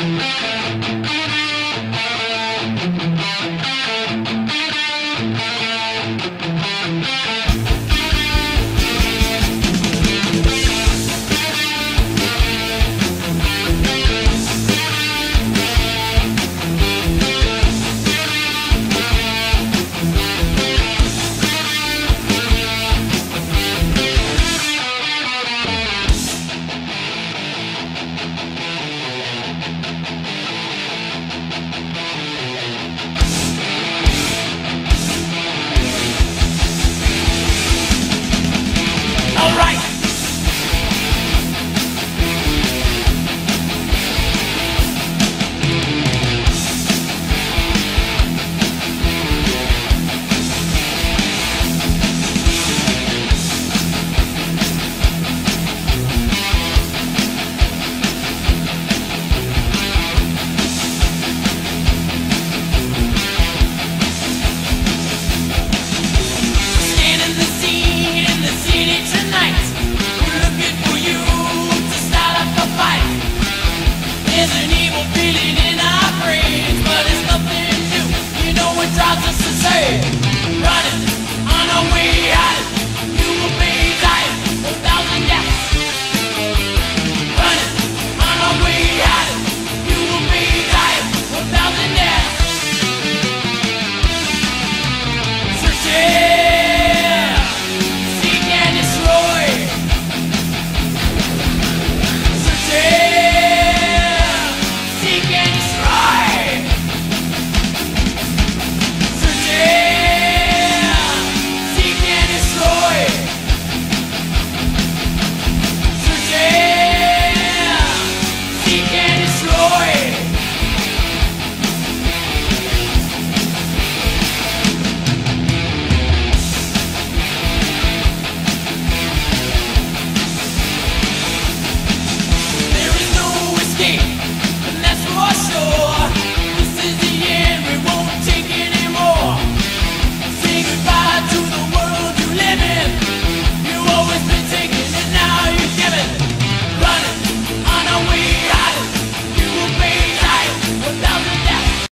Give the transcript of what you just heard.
Thank you. There's an evil feeling in our brains, but it's nothing new. You know it drives us insane. Running on a way out Yeah!